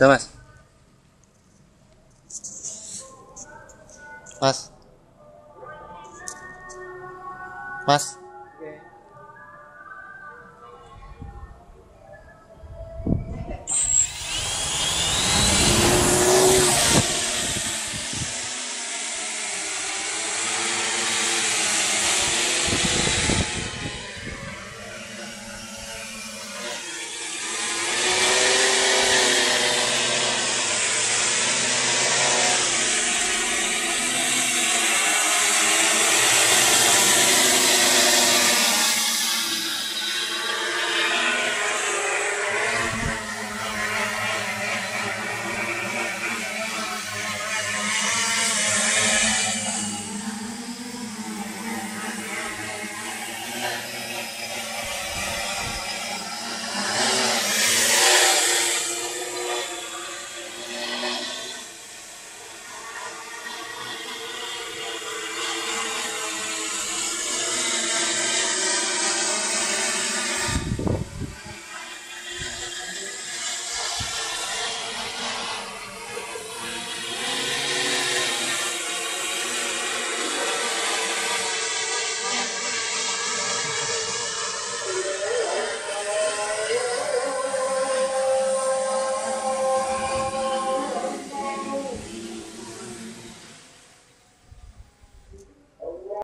Tuh mas. Mas. Mas.